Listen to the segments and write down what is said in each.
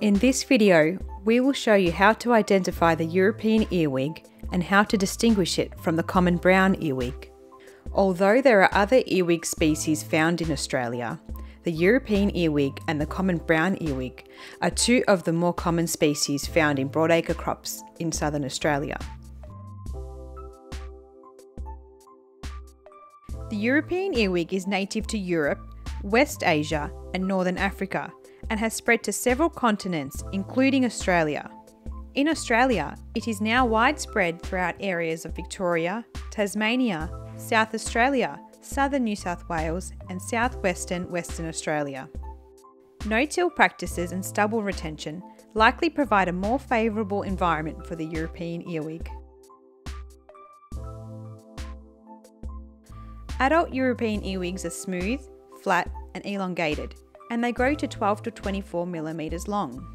In this video, we will show you how to identify the European earwig and how to distinguish it from the common brown earwig. Although there are other earwig species found in Australia, the European earwig and the common brown earwig are two of the more common species found in broadacre crops in southern Australia. The European earwig is native to Europe, West Asia, and Northern Africa and has spread to several continents, including Australia. In Australia, it is now widespread throughout areas of Victoria, Tasmania, South Australia, southern New South Wales, and southwestern Western Australia. No-till practices and stubble retention likely provide a more favourable environment for the European earwig. Adult European earwigs are smooth, flat, and elongated, and they grow to 12 to 24 millimeters long.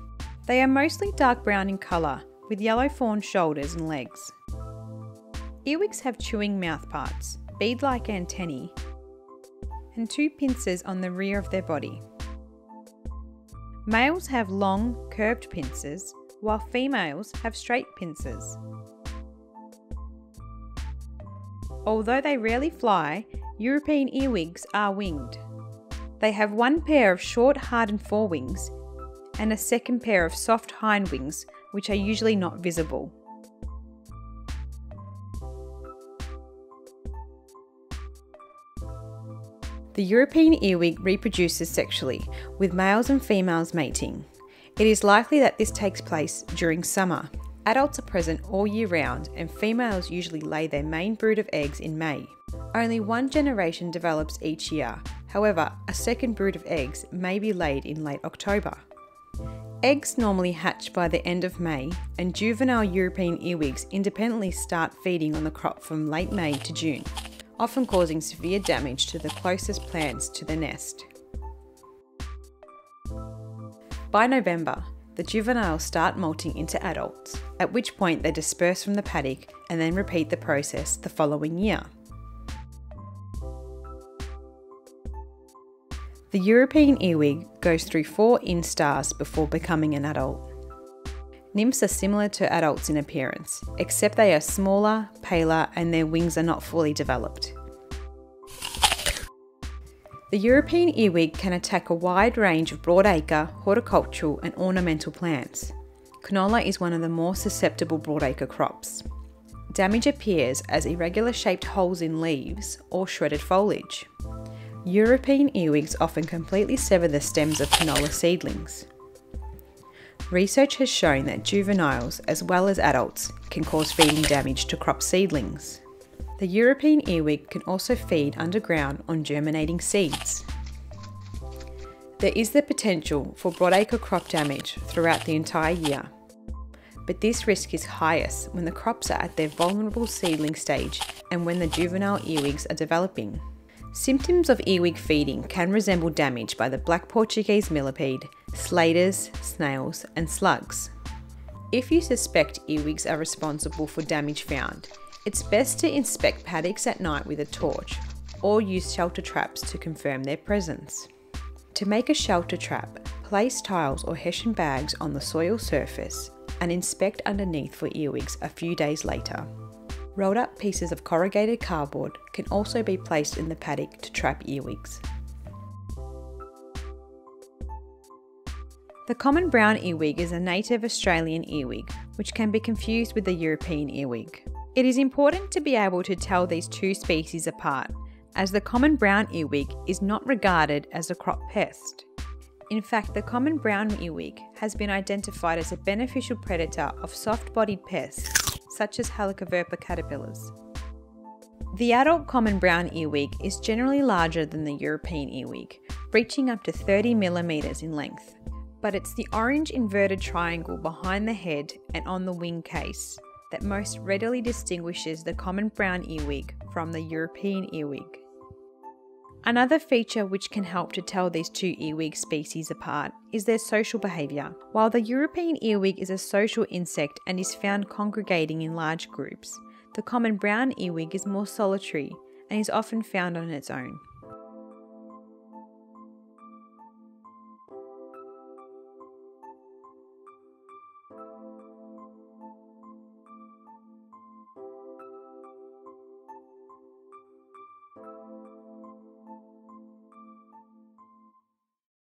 They are mostly dark brown in colour, with yellow fawn shoulders and legs. Earwigs have chewing mouthparts, bead-like antennae, and two pincers on the rear of their body. Males have long, curved pincers, while females have straight pincers. Although they rarely fly, European earwigs are winged. They have one pair of short hardened forewings and a second pair of soft hindwings, which are usually not visible. The European earwig reproduces sexually, with males and females mating. It is likely that this takes place during summer. Adults are present all year round, and females usually lay their main brood of eggs in May. Only one generation develops each year, however, a second brood of eggs may be laid in late October. Eggs normally hatch by the end of May, and juvenile European earwigs independently start feeding on the crop from late May to June, often causing severe damage to the closest plants to the nest. By November, the juveniles start molting into adults, at which point they disperse from the paddock and then repeat the process the following year. The European earwig goes through four instars before becoming an adult. Nymphs are similar to adults in appearance, except they are smaller, paler, and their wings are not fully developed. The European earwig can attack a wide range of broadacre, horticultural, and ornamental plants. Canola is one of the more susceptible broadacre crops. Damage appears as irregular shaped holes in leaves or shredded foliage. European earwigs often completely sever the stems of canola seedlings. Research has shown that juveniles, as well as adults, can cause feeding damage to crop seedlings. The European earwig can also feed underground on germinating seeds. There is the potential for broadacre crop damage throughout the entire year, but this risk is highest when the crops are at their vulnerable seedling stage and when the juvenile earwigs are developing. Symptoms of earwig feeding can resemble damage by the black Portuguese millipede, slaters, snails, and slugs. If you suspect earwigs are responsible for damage found, it's best to inspect paddocks at night with a torch or use shelter traps to confirm their presence. To make a shelter trap, place tiles or hessian bags on the soil surface and inspect underneath for earwigs a few days later. Rolled up pieces of corrugated cardboard can also be placed in the paddock to trap earwigs. The common brown earwig is a native Australian earwig, which can be confused with the European earwig. It is important to be able to tell these two species apart, as the common brown earwig is not regarded as a crop pest. In fact, the common brown earwig has been identified as a beneficial predator of soft-bodied pests such as Helicoverpa caterpillars. The adult common brown earwig is generally larger than the European earwig, reaching up to 30 millimeters in length, but it's the orange inverted triangle behind the head and on the wing case that most readily distinguishes the common brown earwig from the European earwig. Another feature which can help to tell these two earwig species apart is their social behaviour. While the European earwig is a social insect and is found congregating in large groups, the common brown earwig is more solitary and is often found on its own.